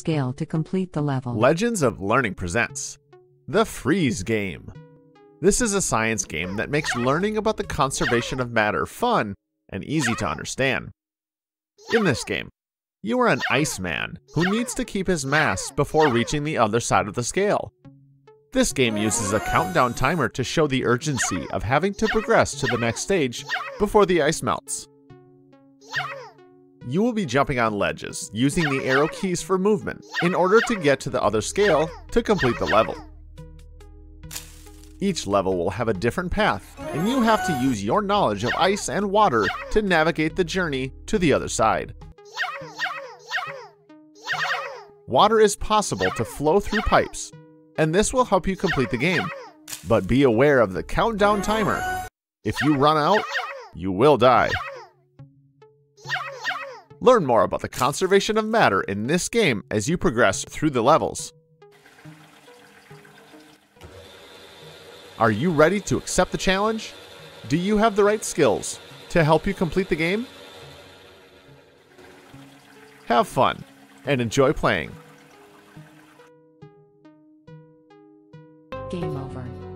scale to complete the level. Legends of Learning presents The Freeze Game. This is a science game that makes learning about the conservation of matter fun and easy to understand. In this game, you are an Iceman who needs to keep his mass before reaching the other side of the scale. This game uses a countdown timer to show the urgency of having to progress to the next stage before the ice melts. You will be jumping on ledges using the arrow keys for movement in order to get to the other scale to complete the level. Each level will have a different path, and you have to use your knowledge of ice and water to navigate the journey to the other side. Water is possible to flow through pipes, and this will help you complete the game. But be aware of the countdown timer. If you run out, you will die. Learn more about the conservation of matter in this game as you progress through the levels. Are you ready to accept the challenge? Do you have the right skills to help you complete the game? Have fun and enjoy playing. Game over.